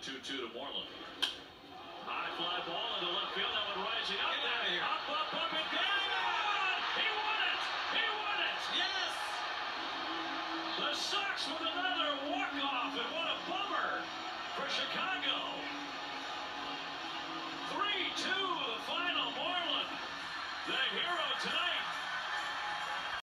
2-2 to Moreland. High fly ball into left field. That one rising up. Get out of here. Up, up, up, and down. He won it. He won it. Yes! The Sox with another walk-off, and what a bummer for Chicago. 3-2 the final Moreland. The hero tonight